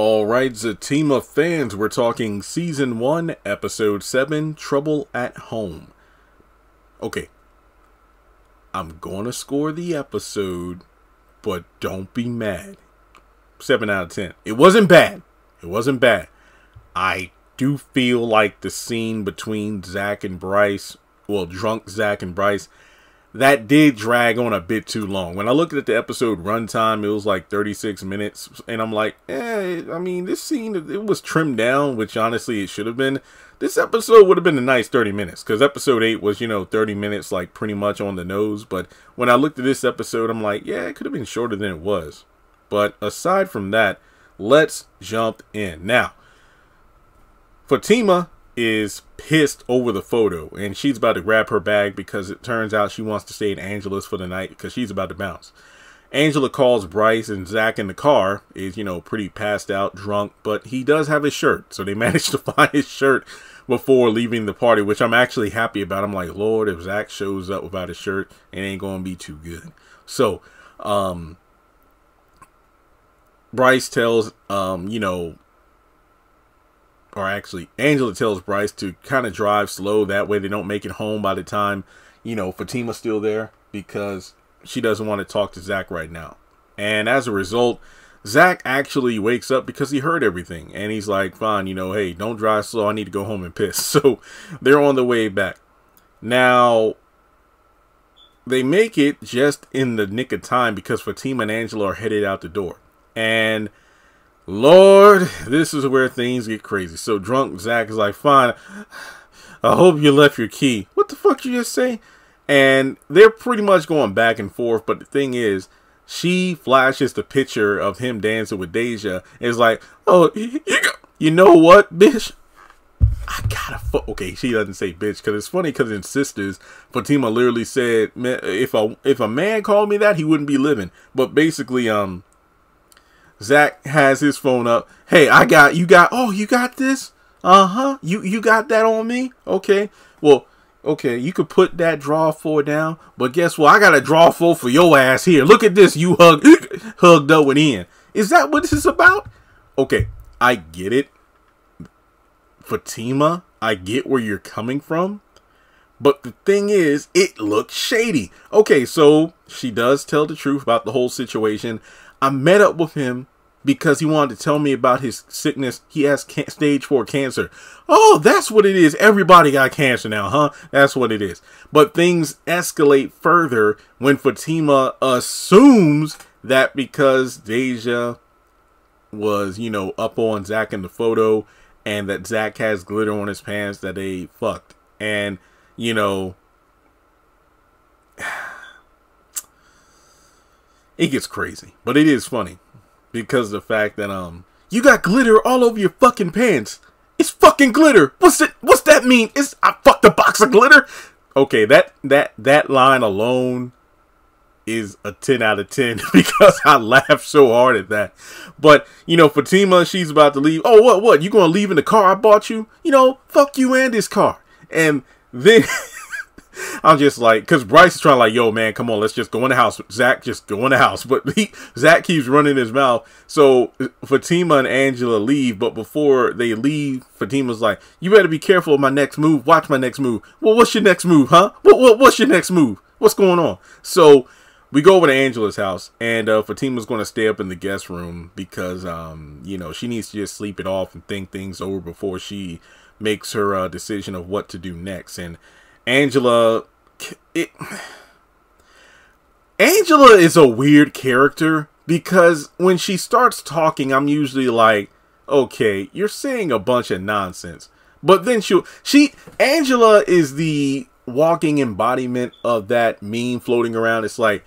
All right, Zatima fans, we're talking season 1, episode 7, Trouble at Home. Okay. I'm to score the episode, but don't be mad. 7 out of 10. It wasn't bad. It wasn't bad. I do feel like the scene between Zac and Bryce, well, drunk Zac and Bryce, that did drag on a bit too long. When I looked at the episode runtime, it was like 36 minutes, and I'm like, eh, I mean, this scene, it was trimmed down, which honestly it should have been. This episode would have been a nice 30 minutes, because episode 8 was, you know, 30 minutes, like pretty much on the nose. But when I looked at this episode, I'm like, yeah, it could have been shorter than it was. But aside from that, let's jump in. Now, Fatima is pissed over the photo and she's about to grab her bag because it turns out she wants to stay at Angela's for the night because she's about to bounce. Angela calls Bryce and Zac in the car is, you know, pretty passed out, drunk, but he does have his shirt. So they managed to find his shirt before leaving the party, which I'm actually happy about. I'm like, Lord, if Zac shows up without his shirt, it ain't going to be too good. So, um, Bryce tells, um, you know, or actually Angela tells Bryce to kind of drive slow that way they don't make it home by the time you know Fatima's still there because she doesn't want to talk to Zac right now. And as a result, Zac actually wakes up because he heard everything and he's like, fine, you know, hey, don't drive slow. I need to go home and piss. So they're on the way back. Now, they make it just in the nick of time because Fatima and Angela are headed out the door. And Lord, this is where things get crazy. So drunk Zac is like, fine, I hope you left your key. What the fuck you just say? And they're pretty much going back and forth. But the thing is, she flashes the picture of him dancing with Deja. It's like, oh, you, you know what, bitch? I gotta fuck. Okay, she doesn't say bitch because it's funny because in Sistas, Fatima literally said, if a if a man called me that, he wouldn't be living. But basically, um, Zac has his phone up. Hey, I got you got oh you got this? Uh-huh. You you got that on me? Okay. Well, okay, you could put that draw four down, but guess what? I got a draw four for your ass here. Look at this, you hug hugged up with Ian. Is that what this is about? Okay, I get it. Fatima, I get where you're coming from. But the thing is, it looks shady. Okay, so she does tell the truth about the whole situation. I met up with him because he wanted to tell me about his sickness. He has stage four cancer. Oh, that's what it is. Everybody got cancer now, huh? That's what it is. But things escalate further when Fatima assumes that because Deja was, you know, up on Zac in the photo and that Zac has glitter on his pants that they fucked. And, you know, it gets crazy, but it is funny because the fact that um you got glitter all over your fucking pants. It's fucking glitter. What's it? What's that mean? It's I fucked a box of glitter. Okay, that that that line alone is a 10 out of 10 because I laughed so hard at that. But, you know, Fatima, she's about to leave. Oh, what, what? You to leave in the car I bought you? You know, fuck you and this car. And then I'm just like, because Bryce is trying like, yo, man, come on, let's just go in the house. Zac, just go in the house. But he, Zac keeps running his mouth. So Fatima and Angela leave, but before they leave, Fatima's like, you better be careful of my next move. Watch my next move. Well, what's your next move, huh? What, what what's your next move? What's going on? So we go over to Angela's house, and uh, Fatima's going to stay up in the guest room because, um, you know, she needs to just sleep it off and think things over before she makes her uh, decision of what to do next. And Angela it Angela is a weird character because when she starts talking, I'm usually like, okay, you're saying a bunch of nonsense. But then she she Angela is the walking embodiment of that meme floating around. It's like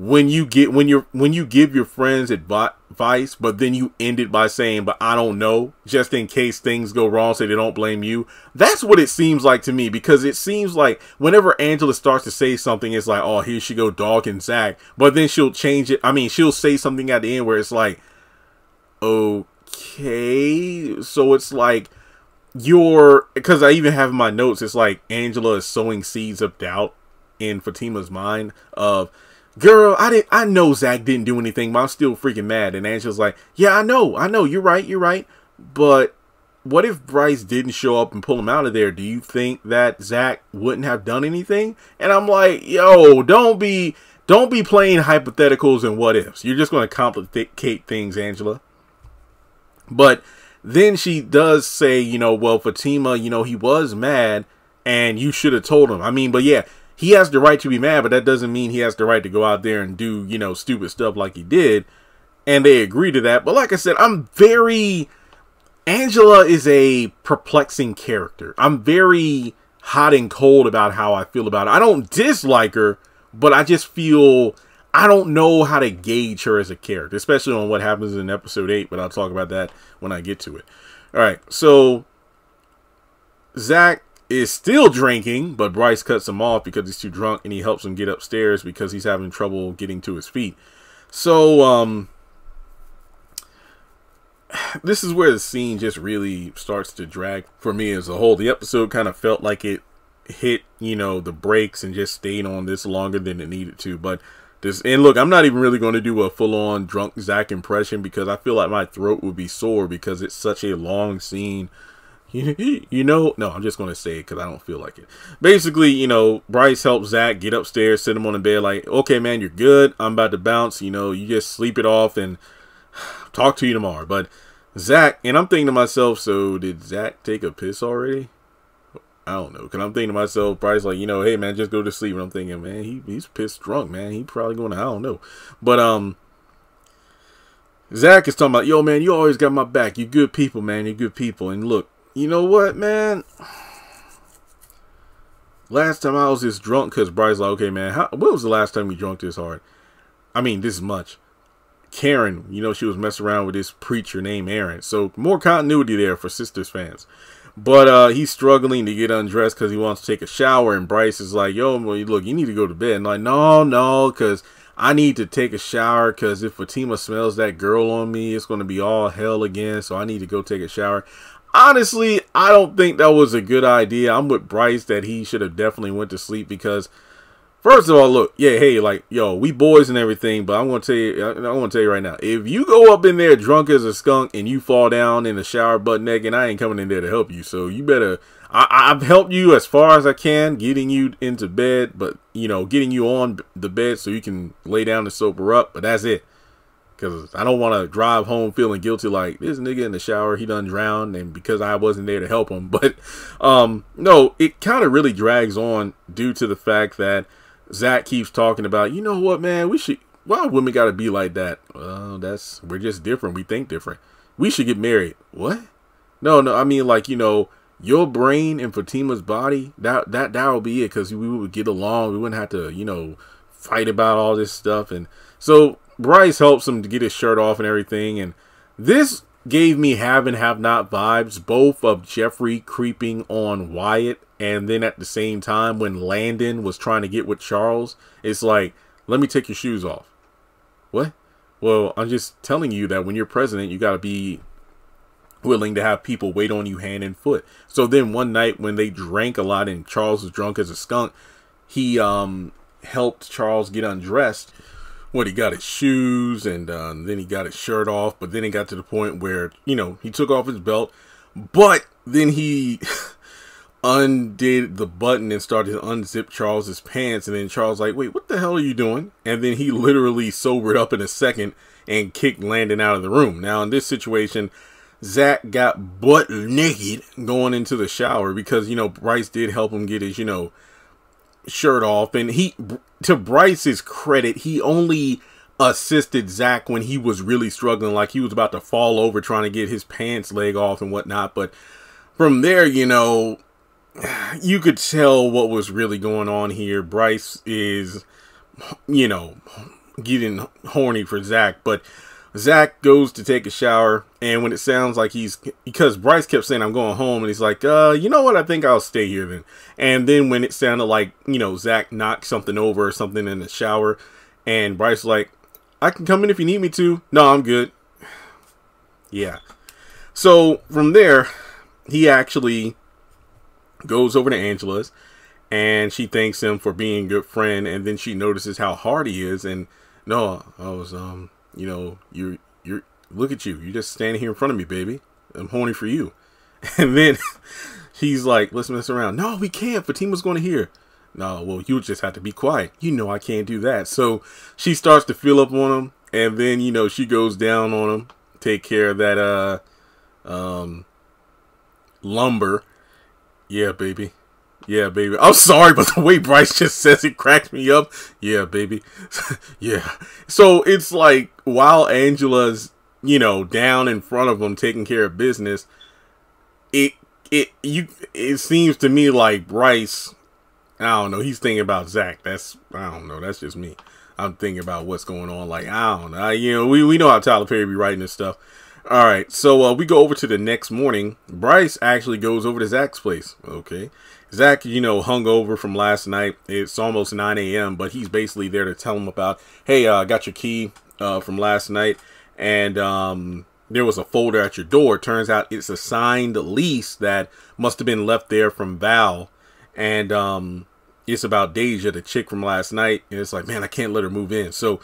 when you get when you're when you give your friends advice but then you end it by saying but i don't know just in case things go wrong so they don't blame you. That's what it seems like to me because it seems like whenever angela starts to say something it's like oh here she go dog and zac but then she'll change it i mean she'll say something at the end where it's like okay so it's like you're because i even have my notes it's like angela is sowing seeds of doubt in fatima's mind of girl, I didn't I know Zac didn't do anything, but I'm still freaking mad. And Angela's like, Yeah, I know, I know, you're right, you're right. But what if Bryce didn't show up and pull him out of there? Do you think that Zac wouldn't have done anything? And I'm like, yo, don't be don't be playing hypotheticals and what ifs. You're just gonna complicate things, Angela. But then she does say, you know, well, Fatima, you know, he was mad and you should have told him. I mean, but yeah, he has the right to be mad, but that doesn't mean he has the right to go out there and do, you know, stupid stuff like he did. And they agree to that. But like I said, I'm very. Angela is a perplexing character. I'm very hot and cold about how I feel about her. I don't dislike her, but I just feel I don't know how to gauge her as a character, especially on what happens in episode 8, but I'll talk about that when I get to it. All right, so Zac is still drinking, but Bryce cuts him off because he's too drunk and he helps him get upstairs because he's having trouble getting to his feet. So, um, this is where the scene just really starts to drag for me as a whole. The episode kind of felt like it hit, you know, the brakes and just stayed on this longer than it needed to. But this, and look, I'm not even really going to do a full on drunk Zac impression because I feel like my throat would be sore because it's such a long scene you know, no, I'm just going to say it because I don't feel like it. Basically, you know, Bryce helps Zac get upstairs, sit him on the bed, like, okay, man, you're good. I'm about to bounce. You know, you just sleep it off and talk to you tomorrow. But Zac, and I'm thinking to myself, so did Zac take a piss already? I don't know. Cause I'm thinking to myself, Bryce, like, you know, hey man, just go to sleep. And I'm thinking, man, he, he's pissed drunk, man. He probably going to, I don't know. But um Zac is talking about, yo man, you always got my back. You good people, man. You good people. And look, you know what, man? Last time I was this drunk, because Bryce like, okay, man, how, when was the last time you drunk this hard? I mean, this much. Karen, you know, she was messing around with this preacher named Aaron. So more continuity there for Sistas fans. But uh, he's struggling to get undressed because he wants to take a shower. And Bryce is like, yo, look, you need to go to bed. And like, no, no, because I need to take a shower because if Fatima smells that girl on me, it's going to be all hell again. So I need to go take a shower honestly, I don't think that was a good idea. I'm with Bryce that he should have definitely went to sleep because first of all, look, yeah, hey, like, yo, we boys and everything, but I'm gonna tell you, I, I want to tell you right now, if you go up in there drunk as a skunk and you fall down in the shower butt naked, I ain't coming in there to help you. So you better. I, have helped you as far as I can, getting you into bed, but you know, getting you on the bed so you can lay down and sober up. But that's it because I don't want to drive home feeling guilty like this nigga in the shower he done drowned and because I wasn't there to help him. But um, no, it kind of really drags on due to the fact that Zac keeps talking about you know what man we should why women got to be like that. Well, that's we're just different. We think different. We should get married. What? No, no. I mean like you know your brain and Fatima's body that that that will be it because we would get along. We wouldn't have to you know fight about all this stuff and so Bryce helps him to get his shirt off and everything. And this gave me have and have not vibes, both of Jeffrey creeping on Wyatt, and then at the same time when Landon was trying to get with Charles, it's like, let me take your shoes off. What? Well, I'm just telling you that when you're president, you got to be willing to have people wait on you hand and foot. So then one night when they drank a lot and Charles was drunk as a skunk, he um helped Charles get undressed what he got his shoes and uh, then he got his shirt off but then it got to the point where you know he took off his belt but then he undid the button and started to unzip charles's pants and then charles like wait what the hell are you doing? And then he literally sobered up in a second and kicked landon out of the room. Now in this situation zac got butt naked going into the shower because you know bryce did help him get his you know shirt off and he to Bryce's credit, he only assisted Zac when he was really struggling, like he was about to fall over trying to get his pants leg off and whatnot. But from there, you know, you could tell what was really going on here. Bryce is, you know, getting horny for Zac, but Zac goes to take a shower, and when it sounds like he's because Bryce kept saying I'm going home, and he's like, uh, you know what? I think I'll stay here then. And then when it sounded like you know Zac knocked something over or something in the shower, and Bryce like, I can come in if you need me to. No, I'm good. Yeah. So from there, he actually goes over to Angela's and she thanks him for being a good friend, and then she notices how hard he is, and no, I was um, you know, you're you're look at you, you're just standing here in front of me, baby. I'm horny for you, and then he's like, let's mess around. No, we can't. Fatima's going to hear. No, well, you just have to be quiet. You know I can't do that. So she starts to fill up on him, and then you know she goes down on him, take care of that uh um lumber. Yeah, baby. Yeah, baby. I'm sorry, but the way Bryce just says it cracks me up. Yeah, baby. yeah. So it's like while Angela's, you know, down in front of him taking care of business, it it you it seems to me like Bryce I don't know. He's thinking about Zac. That's I don't know. That's just me. I'm thinking about what's going on. Like I don't know. I, you know, we we know how Tyler Perry be writing this stuff. All right, so uh, we go over to the next morning. Bryce actually goes over to Zac's place. Okay, Zac, you know, hung over from last night. It's almost 9 a.m., but he's basically there to tell him about, hey, I uh, got your key uh, from last night, and um, there was a folder at your door. Turns out it's a signed lease that must have been left there from Val, and um, it's about Deja, the chick from last night, and it's like, man, I can't let her move in. So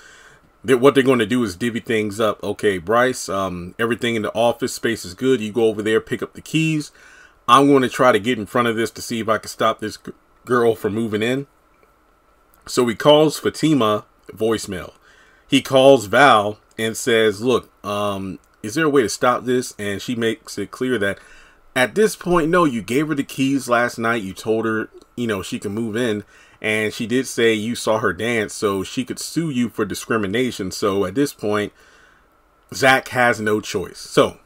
what they're going to do is divvy things up. Okay, Bryce, um, everything in the office space is good. You go over there, pick up the keys. I'm going to try to get in front of this to see if I can stop this girl from moving in. So he calls Fatima voicemail. He calls Val and says, look, um, is there a way to stop this? And she makes it clear that at this point, no, you gave her the keys last night. You told her, you know, she can move in. And she did say you saw her dance, so she could sue you for discrimination. So at this point, Zac has no choice. So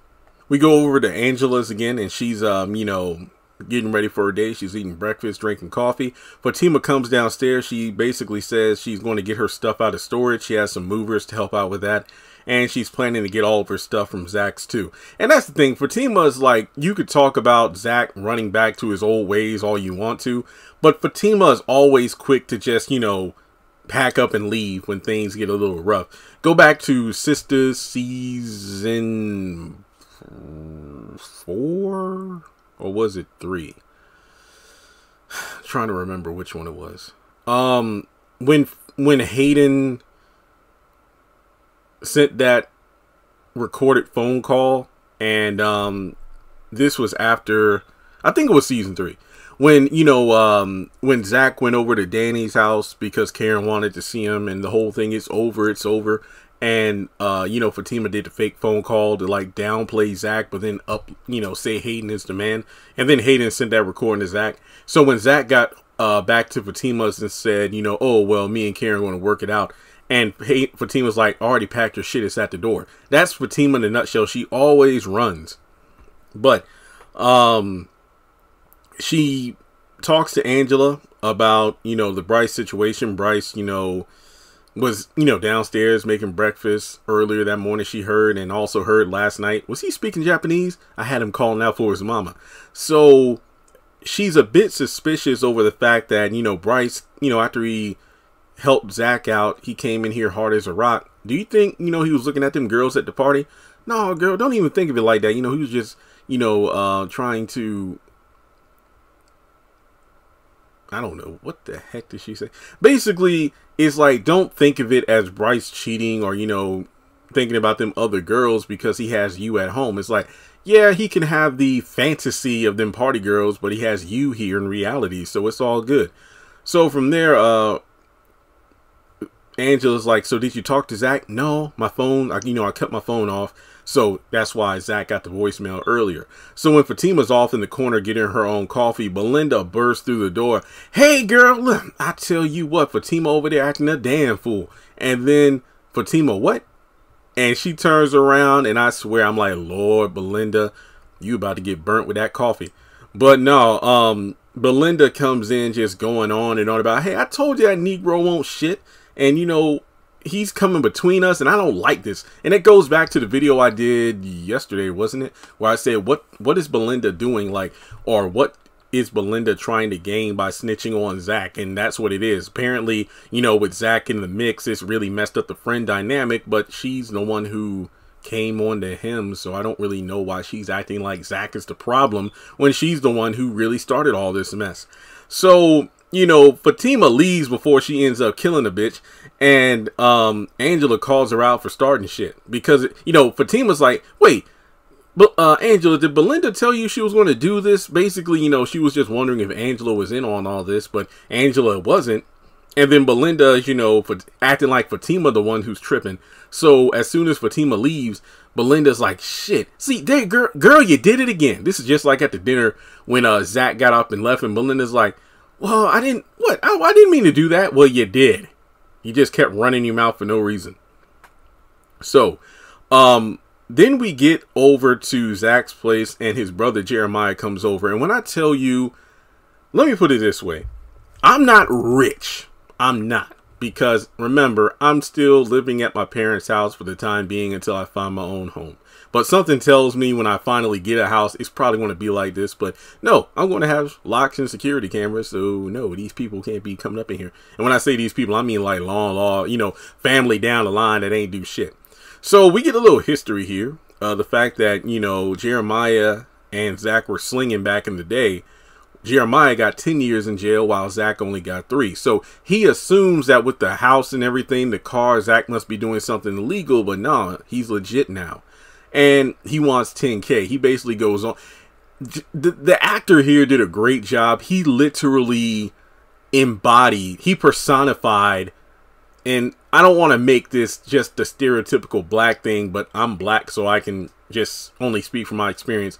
we go over to Angela's again, and she's, um, you know, getting ready for her day. She's eating breakfast, drinking coffee. Fatima comes downstairs. She basically says she's going to get her stuff out of storage. She has some movers to help out with that and she's planning to get all of her stuff from Zac's too. And that's the thing, Fatima is like, you could talk about Zac running back to his old ways all you want to, but Fatima is always quick to just, you know, pack up and leave when things get a little rough. Go back to Sister season four, or was it three? trying to remember which one it was. Um, when when Hayden sent that recorded phone call, and um, this was after I think it was season three when you know um, when Zac went over to Danni's house because Karen wanted to see him, and the whole thing is over. It's over. And uh, you know, Fatima did the fake phone call to like downplay Zac, but then up, you know, say Hayden is the man, and then Hayden sent that recording to Zac. So when Zac got uh, back to Fatima's and said, you know, oh well, me and Karen want to work it out, and Fatima's like, already packed your shit. It's at the door. That's Fatima in a nutshell. She always runs. But um, she talks to Angela about, you know, the Bryce situation. Bryce, you know, was, you know, downstairs making breakfast earlier that morning. She heard and also heard last night. Was he speaking Japanese? I had him calling out for his mama. So she's a bit suspicious over the fact that, you know, Bryce, you know, after he helped Zac out. He came in here hard as a rock. Do you think, you know, he was looking at them girls at the party? No, girl, don't even think of it like that. You know, he was just, you know, uh, trying to. I don't know. What the heck did she say? Basically, it's like, don't think of it as Bryce cheating or, you know, thinking about them other girls because he has you at home. It's like, yeah, he can have the fantasy of them party girls, but he has you here in reality, so it's all good. So from there, uh, Angela's like, so did you talk to Zac? No, my phone, I, you know, I cut my phone off. So that's why Zac got the voicemail earlier. So when Fatima's off in the corner getting her own coffee, Belinda bursts through the door. Hey girl, I tell you what, Fatima over there acting a damn fool. And then Fatima, what? And she turns around and I swear I'm like, Lord, Belinda, you about to get burnt with that coffee. But no, um, Belinda comes in just going on and on about, hey, I told you that Negro won't shit and you know he's coming between us and I don't like this. And it goes back to the video I did yesterday, wasn't it? Where I said what what is Belinda doing like or what is Belinda trying to gain by snitching on Zac? And that's what it is. Apparently, you know, with Zac in the mix, it's really messed up the friend dynamic, but she's the one who came on to him, so I don't really know why she's acting like Zac is the problem when she's the one who really started all this mess. So you know, Fatima leaves before she ends up killing the bitch, and um, Angela calls her out for starting shit because you know Fatima's like, wait, but uh, Angela, did Belinda tell you she was going to do this? Basically, you know, she was just wondering if Angela was in on all this, but Angela wasn't. And then Belinda, you know, for acting like Fatima the one who's tripping. So as soon as Fatima leaves, Belinda's like, "Shit, see, there, girl, girl, you did it again." This is just like at the dinner when uh Zac got up and left, and Belinda's like, "Well, I didn't. What? I, I didn't mean to do that." Well, you did. You just kept running your mouth for no reason. So, um, then we get over to Zac's place, and his brother Jeremiah comes over. And when I tell you, let me put it this way I'm not rich. I'm not. Because remember, I'm still living at my parents' house for the time being until I find my own home. But something tells me when I finally get a house, it's probably going to be like this. But no, I'm going to have locks and security cameras. So no, these people can't be coming up in here. And when I say these people, I mean like long law, you know, family down the line that ain't do shit. So we get a little history here. Uh, the fact that, you know, Jeremiah and Zac were slinging back in the day. Jeremiah got 10 years in jail while Zac only got three. So he assumes that with the house and everything, the car, Zac must be doing something illegal, but no, he's legit now and he wants 10k. He basically goes on. The, the actor here did a great job. He literally embodied, he personified, and I don't want to make this just the stereotypical black thing, but I'm black, so I can just only speak from my experience.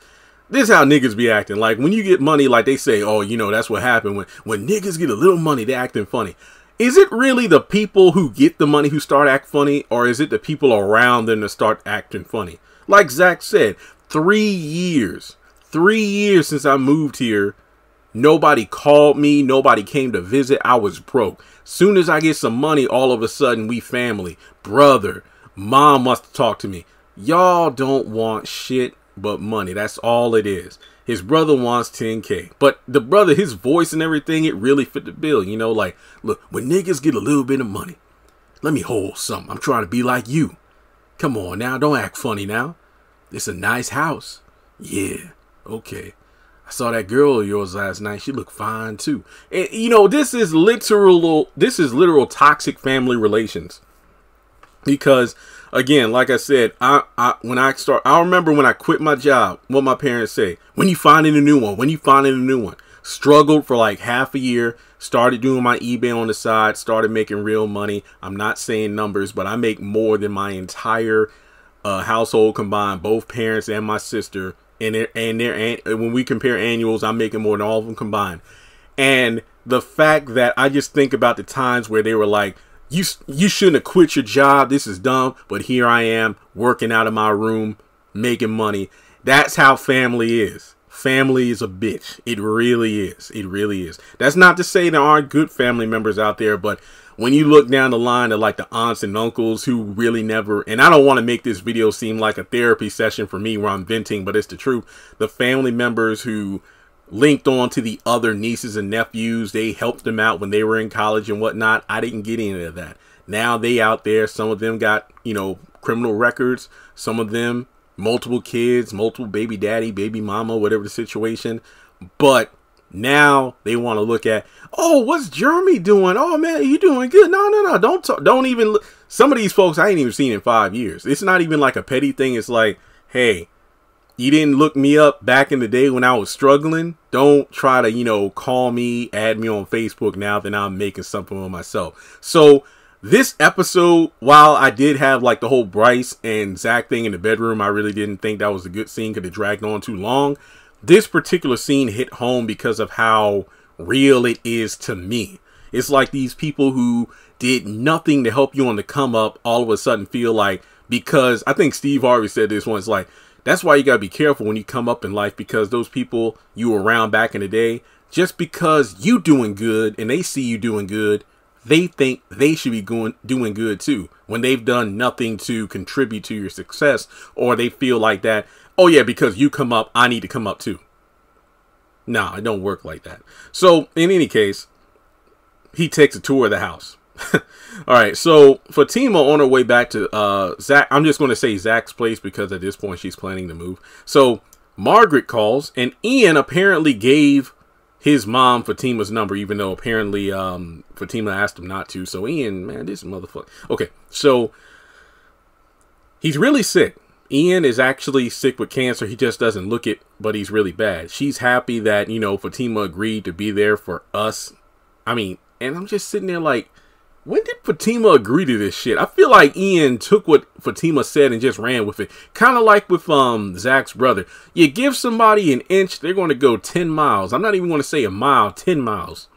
This is how niggas be acting. Like when you get money, like they say, oh, you know, that's what happened when when niggas get a little money, they acting funny. Is it really the people who get the money who start act funny, or is it the people around them that start acting funny? Like Zac said, three years, three years since I moved here. Nobody called me. Nobody came to visit. I was broke. Soon as I get some money, all of a sudden we family. Brother, mom wants to talk to me. Y'all don't want shit but money. That's all it is. His brother wants 10K. But the brother, his voice and everything, it really fit the bill. You know, like, look, when niggas get a little bit of money, let me hold something. I'm trying to be like you. Come on now, don't act funny now. It's a nice house. Yeah, okay. I saw that girl of yours last night. She looked fine too. And you know, this is literal this is literal toxic family relations. Because again, like I said, I, I when I start I remember when I quit my job, what my parents say, when you finding a new one, when you finding a new one. Struggled for like half a year, started doing my eBay on the side, started making real money. I'm not saying numbers, but I make more than my entire uh, household combined, both parents and my sister, and their and their and when we compare annuals, I'm making more than all of them combined. And the fact that I just think about the times where they were like, "You you shouldn't have quit your job. This is dumb," but here I am working out of my room, making money. That's how family is. Family is a bitch. It really is. It really is. That's not to say there aren't good family members out there, but when you look down the line of like the aunts and uncles who really never and I don't want to make this video seem like a therapy session for me where I'm venting, but it's the truth. The family members who linked on to the other nieces and nephews, they helped them out when they were in college and whatnot. I didn't get any of that. Now they out there, some of them got, you know, criminal records, some of them multiple kids, multiple baby daddy, baby mama, whatever the situation. But now they want to look at, oh, what's Jeremy doing? Oh man, you doing good? No, no, no, don't talk, don't even. Look. Some of these folks I ain't even seen in five years. It's not even like a petty thing. It's like, hey, you didn't look me up back in the day when I was struggling. Don't try to, you know, call me, add me on Facebook now that I'm making something of myself. So this episode, while I did have like the whole Bryce and Zac thing in the bedroom, I really didn't think that was a good scene because it dragged on too long this particular scene hit home because of how real it is to me. It's like these people who did nothing to help you on the come up all of a sudden feel like because I think Steve Harvey said this once like that's why you got to be careful when you come up in life because those people you were around back in the day just because you doing good and they see you doing good they think they should be going doing good too when they've done nothing to contribute to your success or they feel like that oh yeah, because you come up, I need to come up too. Nah, it don't work like that. So in any case, he takes a tour of the house. All right, so Fatima on her way back to uh, Zac, I'm just going to say Zac's place because at this point she's planning to move. So Margaret calls, and Ian apparently gave his mom Fatima's number, even though apparently um, Fatima asked him not to. So Ian, man, this motherfucker. Okay, so he's really sick. Ian is actually sick with cancer. He just doesn't look it, but he's really bad. She's happy that, you know, Fatima agreed to be there for us. I mean, and I'm just sitting there like, when did Fatima agree to this shit? I feel like Ian took what Fatima said and just ran with it. Kind of like with um Zac's brother. You give somebody an inch, they're going to go 10 miles. I'm not even going to say a mile, 10 miles.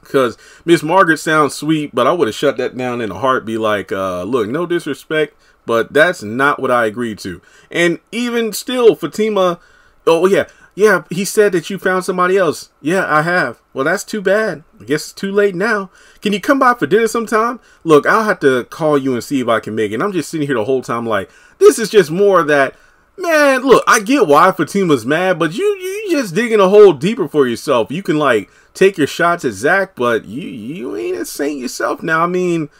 Because Miss Margaret sounds sweet, but I would have shut that down in a heartbeat like, uh, look, no disrespect, but that's not what I agreed to. And even still, Fatima, oh yeah, yeah, he said that you found somebody else. Yeah, I have. Well, that's too bad. I guess it's too late now. Can you come by for dinner sometime? Look, I'll have to call you and see if I can make it. And I'm just sitting here the whole time like, this is just more that, man, look, I get why Fatima's mad, but you you just digging a hole deeper for yourself. You can, like, take your shots at Zac, but you, you ain't a saint yourself now. I mean,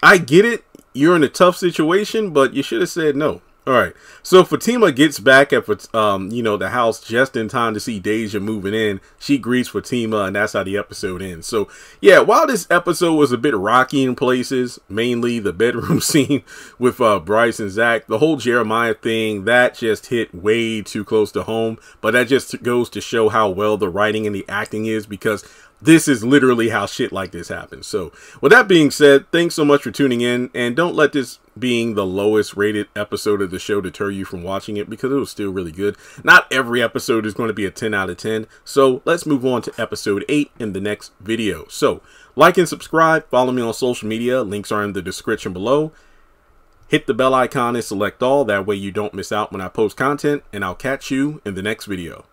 I get it. You're in a tough situation, but you should have said no. All right. So Fatima gets back at um, you know, the house just in time to see Deja moving in. She greets Fatima, and that's how the episode ends. So yeah, while this episode was a bit rocky in places, mainly the bedroom scene with uh, Bryce and Zac, the whole Jeremiah thing that just hit way too close to home. But that just goes to show how well the writing and the acting is because this is literally how shit like this happens. So, with that being said, thanks so much for tuning in, and don't let this being the lowest rated episode of the show deter you from watching it because it was still really good. Not every episode is going to be a 10 out of 10. So, let's move on to episode 8 in the next video. So, like and subscribe, follow me on social media, links are in the description below. Hit the bell icon and select all, that way you don't miss out when I post content, and I'll catch you in the next video.